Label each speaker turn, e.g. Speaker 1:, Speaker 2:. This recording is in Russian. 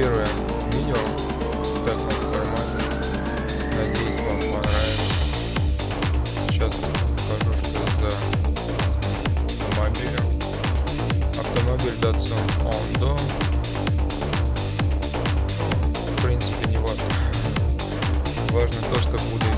Speaker 1: первое видео в таком формате. Ну, Надеюсь, вам понравилось. Сейчас покажу, что за автомобиль Автомобиль Datsun Ondo. В принципе, не важно. Важно то, что будет